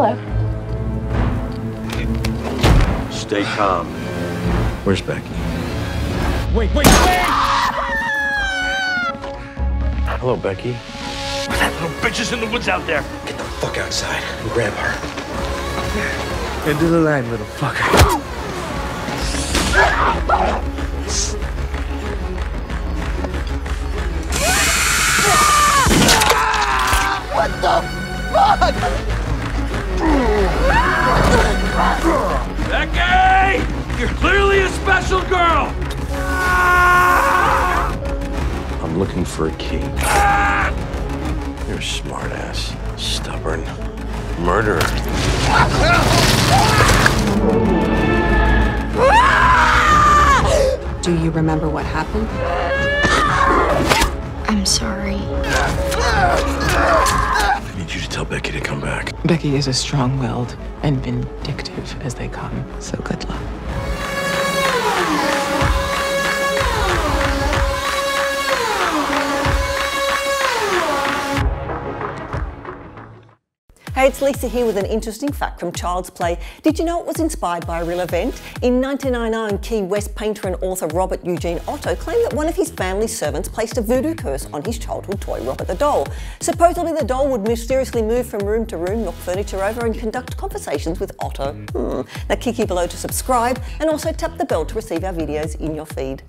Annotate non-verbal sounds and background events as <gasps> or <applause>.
Hello. Stay calm. Where's Becky? Wait, wait, wait! Hello, Becky. That little bitch is in the woods out there. Get the fuck outside and grab her. Into the line, little fucker. <gasps> Ah! Becky! You're clearly a special girl! Ah! I'm looking for a key. Ah! You're a smartass, stubborn murderer. Do you remember what happened? I'm sorry. Becky is as strong willed and vindictive as they come, so good luck. It's Lisa here with an interesting fact from Child's Play. Did you know it was inspired by a real event? In 1999, Key West painter and author Robert Eugene Otto claimed that one of his family servants placed a voodoo curse on his childhood toy, Robert the doll. Supposedly, the doll would mysteriously move from room to room, knock furniture over, and conduct conversations with Otto. Hmm. Now, click here below to subscribe and also tap the bell to receive our videos in your feed.